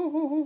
Oh.